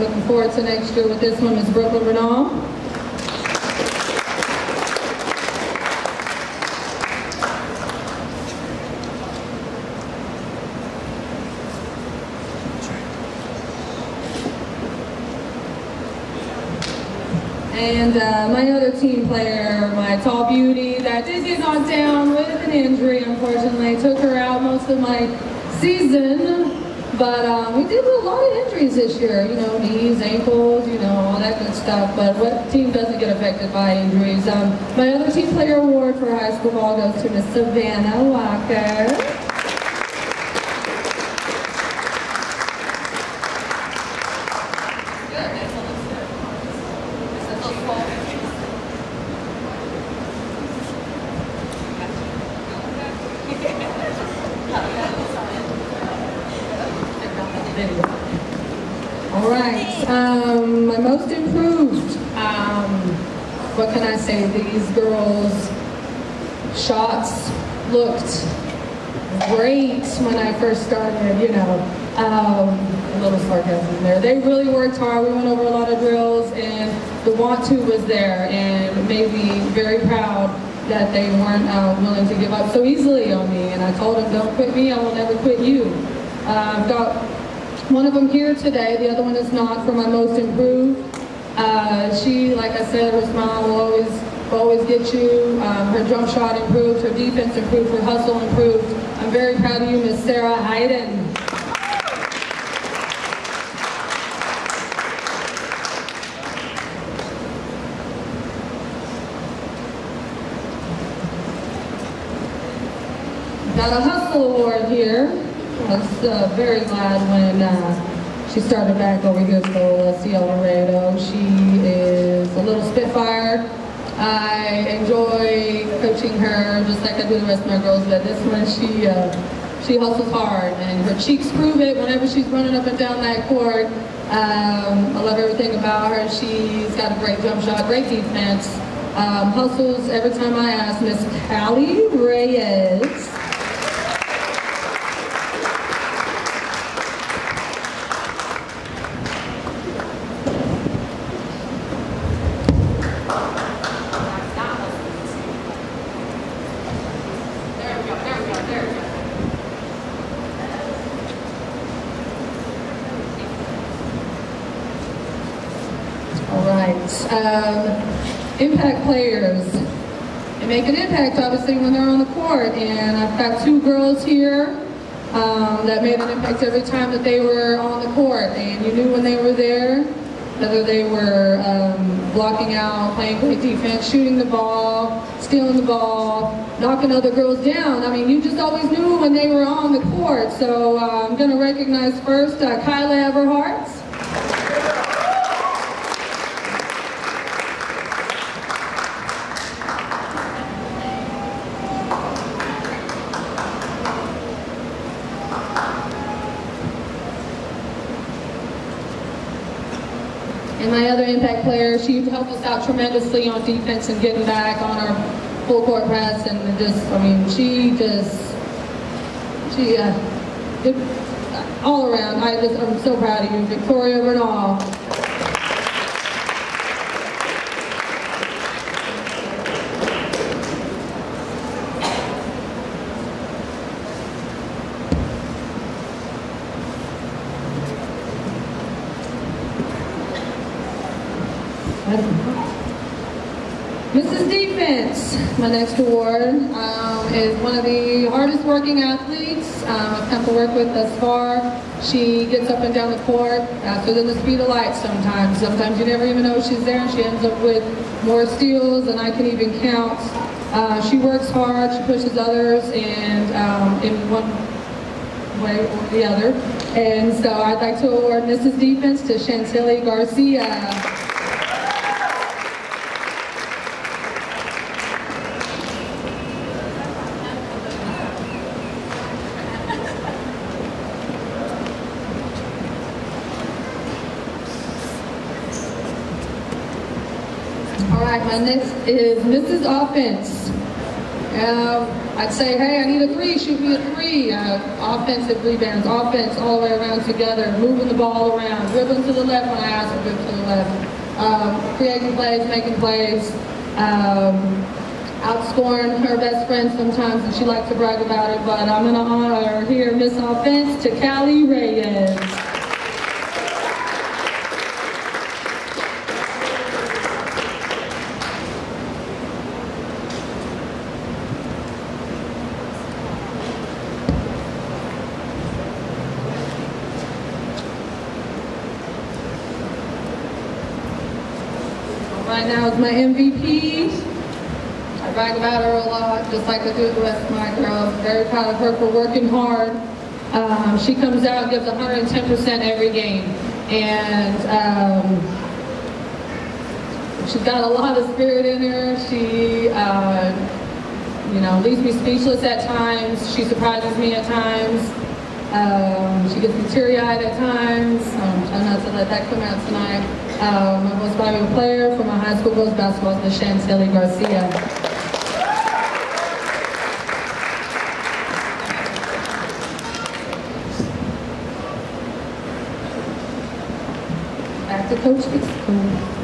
looking forward to next year with this one, Ms. Brooklyn Renal. And uh, my other team player, my tall beauty, that did get knocked down with an injury, unfortunately. Took her out most of my season. But um, we did a lot of injuries this year, you know, knees, ankles, you know, all that good stuff. But what team doesn't get affected by injuries? Um, my other team player award for high school ball goes to Miss Savannah Walker. All right, um, my most improved. Um, what can I say? These girls' shots looked great when I first started, you know. Um, a little sarcasm there. They really worked hard. We went over a lot of drills and the want to was there and made me very proud that they weren't uh, willing to give up so easily on me. And I told them, don't quit me, I will never quit you. Uh, got one of them here today, the other one is not for my most improved. Uh, she, like I said, her smile will always, will always get you. Um, her jump shot improved, her defense improved, her hustle improved. I'm very proud of you, Miss Sarah Hayden. Got a hustle award here. I was uh, very glad when uh, she started back over here for Eldorado. She is a little spitfire. I enjoy coaching her just like I do the rest of my girls, but this one she uh, she hustles hard and her cheeks prove it whenever she's running up and down that court. Um, I love everything about her. She's got a great jump shot, great defense. Um, hustles every time I ask Miss Callie Reyes. Um, impact players. They make an impact, obviously, when they're on the court. And I've got two girls here um, that made an impact every time that they were on the court. And you knew when they were there, whether they were um, blocking out, playing great defense, shooting the ball, stealing the ball, knocking other girls down. I mean, you just always knew when they were on the court. So uh, I'm going to recognize first uh, Kyla Everhart. And my other impact player, she helped us out tremendously on defense and getting back on our full court press and just, I mean, she just, she, uh, it, all around, I just, I'm so proud of you, Victoria Bernal. Mrs. Defense, my next award, um, is one of the hardest working athletes um, I've come to work with thus far. She gets up and down the court faster than the speed of light sometimes. Sometimes you never even know she's there and she ends up with more steals than I can even count. Uh, she works hard, she pushes others, and um, in one way or the other. And so I'd like to award Mrs. Defense to Chantilly Garcia. Right, my is Mrs. Offense. Um, I'd say, hey, I need a three, shoot me a three. Uh, offensive rebounds, offense all the way around together, moving the ball around, dribbling to the left when I ask her to to the left, um, creating plays, making plays, um, outscoring her best friend sometimes, and she likes to brag about it, but I'm going to honor here Miss Offense to Callie Reyes. Right now is my MVP. I brag about her a lot, just like I do with the rest of my girls. Very proud of her for working hard. Um, she comes out, gives 110% every game. And um, she's got a lot of spirit in her. She, uh, you know, leaves me speechless at times. She surprises me at times. Um, she gets me teary-eyed at times. Um, try not to let that come out tonight. Um, my most valuable player for my high school girls basketball is Miss Chantelli Garcia. Back to Coach Dixon.